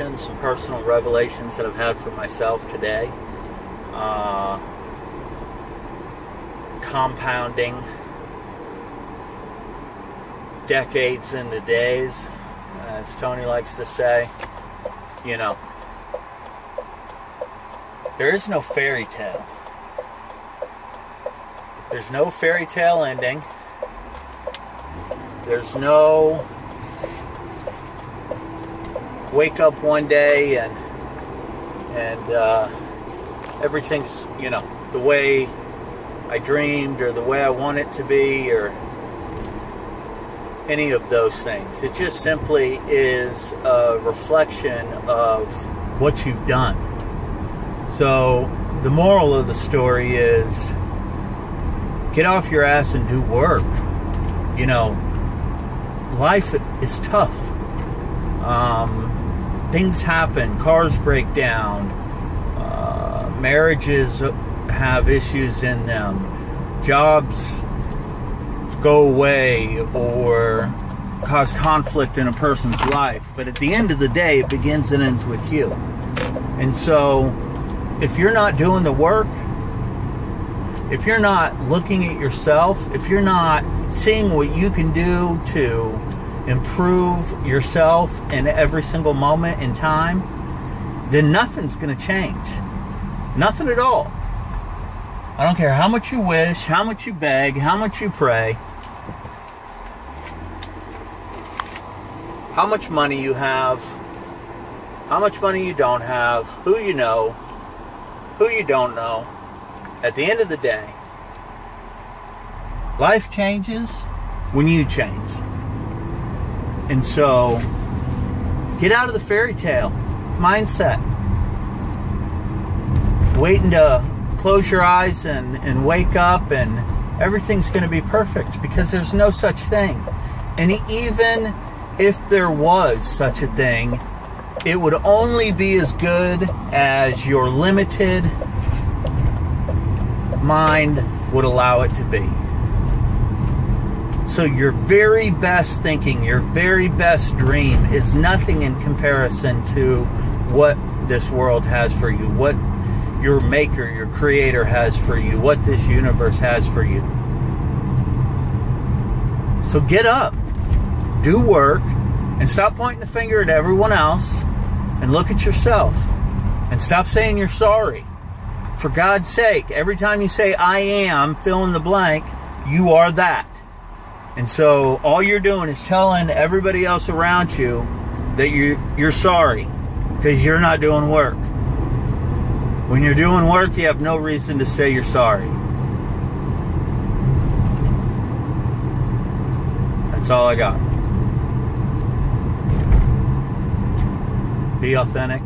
some personal revelations that I've had for myself today. Uh, compounding decades into days, as Tony likes to say. You know, there is no fairy tale. There's no fairy tale ending. There's no wake up one day and and uh, everything's you know the way I dreamed or the way I want it to be or any of those things. It just simply is a reflection of what you've done. So the moral of the story is get off your ass and do work. You know, life is tough. Um, things happen, cars break down, uh, marriages have issues in them, jobs go away or cause conflict in a person's life. But at the end of the day, it begins and ends with you. And so, if you're not doing the work, if you're not looking at yourself, if you're not seeing what you can do to improve yourself in every single moment in time, then nothing's going to change. Nothing at all. I don't care how much you wish, how much you beg, how much you pray, how much money you have, how much money you don't have, who you know, who you don't know. At the end of the day, life changes when you change. And so, get out of the fairy tale mindset. Waiting to close your eyes and, and wake up and everything's going to be perfect because there's no such thing. And even if there was such a thing, it would only be as good as your limited mind would allow it to be. So, your very best thinking, your very best dream is nothing in comparison to what this world has for you, what your maker, your creator has for you, what this universe has for you. So, get up, do work, and stop pointing the finger at everyone else and look at yourself and stop saying you're sorry. For God's sake, every time you say, I am, fill in the blank, you are that. And so all you're doing is telling everybody else around you that you, you're sorry because you're not doing work. When you're doing work, you have no reason to say you're sorry. That's all I got. Be authentic